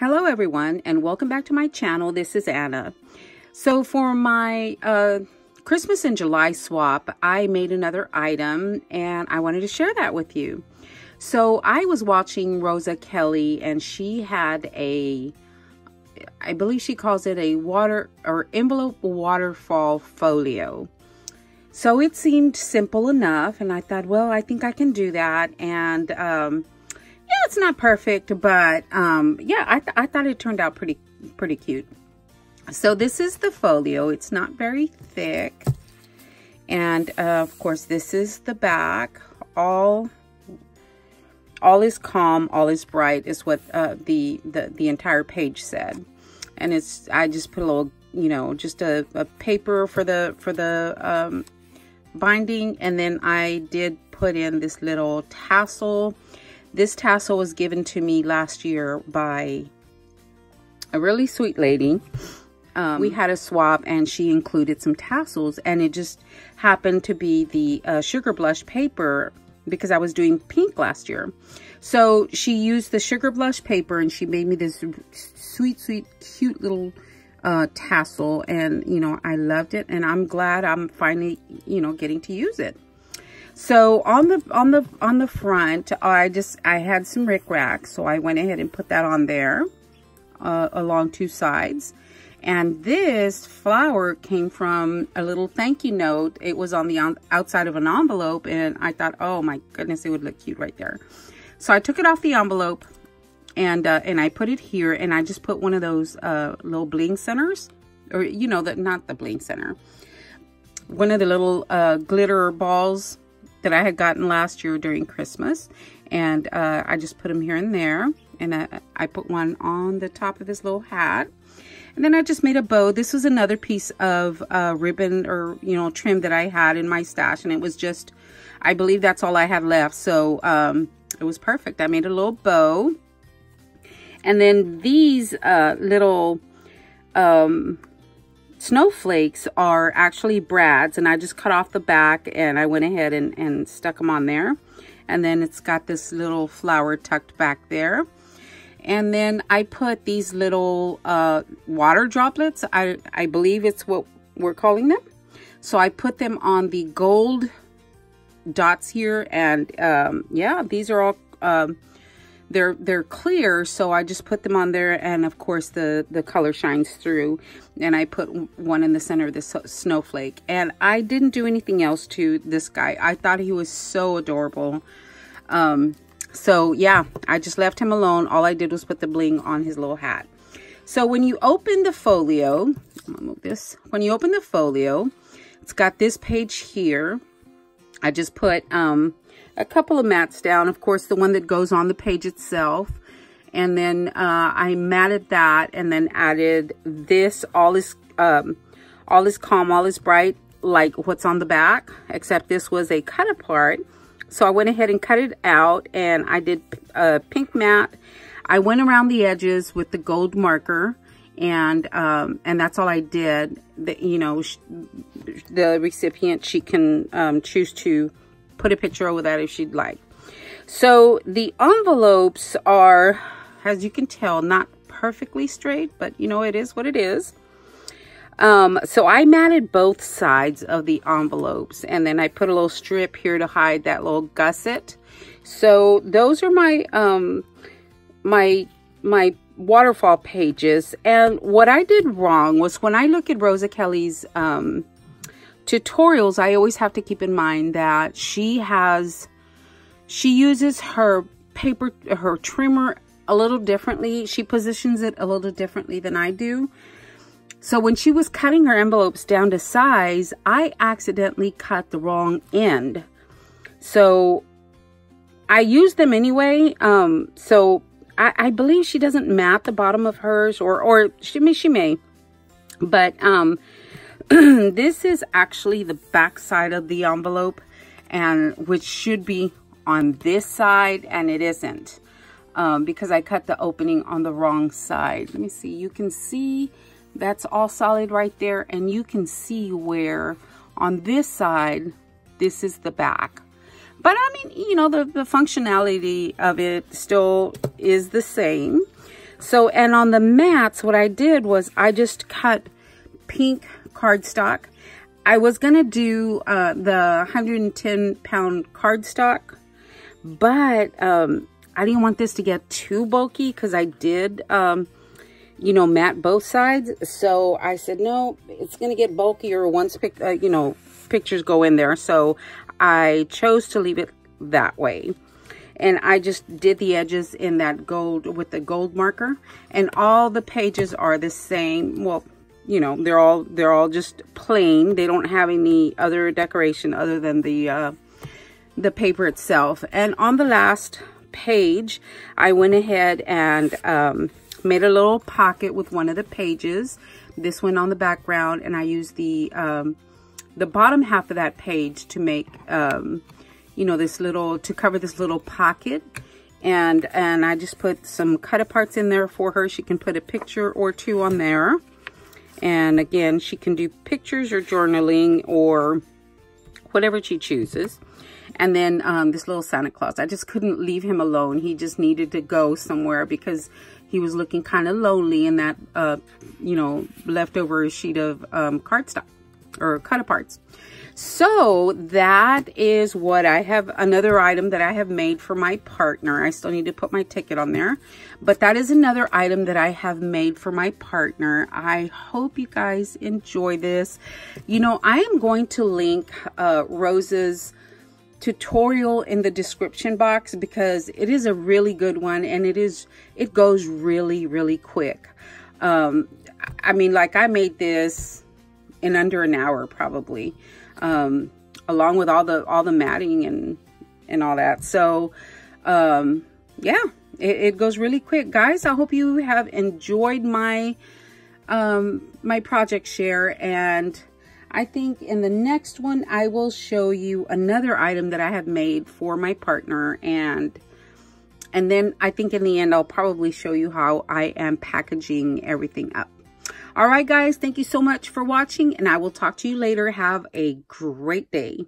Hello everyone and welcome back to my channel. This is Anna. So for my uh, Christmas in July swap, I made another item and I wanted to share that with you. So I was watching Rosa Kelly and she had a, I believe she calls it a water or envelope waterfall folio. So it seemed simple enough and I thought, well, I think I can do that. And um, it's not perfect, but um, yeah, I, th I thought it turned out pretty, pretty cute. So this is the folio. It's not very thick. And uh, of course, this is the back. All, all is calm, all is bright is what uh, the, the, the entire page said. And it's, I just put a little, you know, just a, a paper for the, for the um, binding. And then I did put in this little tassel this tassel was given to me last year by a really sweet lady. Um, we had a swap and she included some tassels and it just happened to be the uh, sugar blush paper because I was doing pink last year. So she used the sugar blush paper and she made me this sweet, sweet, cute little uh, tassel and, you know, I loved it and I'm glad I'm finally, you know, getting to use it. So on the on the on the front, I just I had some rickrack, so I went ahead and put that on there uh, along two sides. And this flower came from a little thank you note. It was on the outside of an envelope, and I thought, oh my goodness, it would look cute right there. So I took it off the envelope, and uh, and I put it here, and I just put one of those uh, little bling centers, or you know, that not the bling center, one of the little uh, glitter balls that I had gotten last year during Christmas. And uh, I just put them here and there. And I, I put one on the top of his little hat. And then I just made a bow. This was another piece of uh, ribbon or, you know, trim that I had in my stash. And it was just, I believe that's all I had left. So um, it was perfect. I made a little bow. And then these uh, little um, snowflakes are actually brads and I just cut off the back and I went ahead and, and stuck them on there. And then it's got this little flower tucked back there. And then I put these little uh, water droplets. I, I believe it's what we're calling them. So I put them on the gold dots here. And um, yeah, these are all um, they're they're clear so I just put them on there and of course the the color shines through and I put one in the center of the snowflake. And I didn't do anything else to this guy. I thought he was so adorable. Um so yeah I just left him alone. All I did was put the bling on his little hat. So when you open the folio I'm gonna move this. When you open the folio it's got this page here. I just put um a couple of mats down. Of course, the one that goes on the page itself. And then uh, I matted that and then added this. All is, um, all is calm, all is bright, like what's on the back. Except this was a cut apart. So I went ahead and cut it out and I did a pink mat. I went around the edges with the gold marker and um, and that's all I did. The, you know, the recipient, she can um, choose to put a picture over that if she'd like. So the envelopes are, as you can tell, not perfectly straight, but you know, it is what it is. Um, so I matted both sides of the envelopes and then I put a little strip here to hide that little gusset. So those are my, um, my, my waterfall pages. And what I did wrong was when I look at Rosa Kelly's, um, tutorials, I always have to keep in mind that she has, she uses her paper, her trimmer a little differently. She positions it a little differently than I do. So when she was cutting her envelopes down to size, I accidentally cut the wrong end. So I use them anyway. Um, so I, I, believe she doesn't mat the bottom of hers or, or she may, she may, but, um, this is actually the back side of the envelope and which should be on this side and it isn't um, because I cut the opening on the wrong side. Let me see. You can see that's all solid right there and you can see where on this side this is the back. But I mean, you know, the, the functionality of it still is the same. So, and on the mats, what I did was I just cut pink cardstock. I was going to do uh, the 110 pound cardstock, but um, I didn't want this to get too bulky because I did, um, you know, mat both sides. So I said, no, it's going to get bulkier once, pic uh, you know, pictures go in there. So I chose to leave it that way. And I just did the edges in that gold with the gold marker. And all the pages are the same. Well, you know, they're all, they're all just plain. They don't have any other decoration other than the, uh, the paper itself. And on the last page, I went ahead and um, made a little pocket with one of the pages. This one on the background, and I used the um, the bottom half of that page to make, um, you know, this little, to cover this little pocket. And, and I just put some cut aparts in there for her. She can put a picture or two on there. And again, she can do pictures or journaling or whatever she chooses. And then um, this little Santa Claus. I just couldn't leave him alone. He just needed to go somewhere because he was looking kind of lonely in that, uh, you know, leftover sheet of um, cardstock or cut aparts. So that is what I have, another item that I have made for my partner. I still need to put my ticket on there, but that is another item that I have made for my partner. I hope you guys enjoy this. You know, I am going to link uh, Rosa's tutorial in the description box because it is a really good one and it is it goes really really quick um i mean like i made this in under an hour probably um along with all the all the matting and and all that so um yeah it, it goes really quick guys i hope you have enjoyed my um my project share and I think in the next one, I will show you another item that I have made for my partner. And, and then I think in the end, I'll probably show you how I am packaging everything up. All right, guys, thank you so much for watching, and I will talk to you later. Have a great day.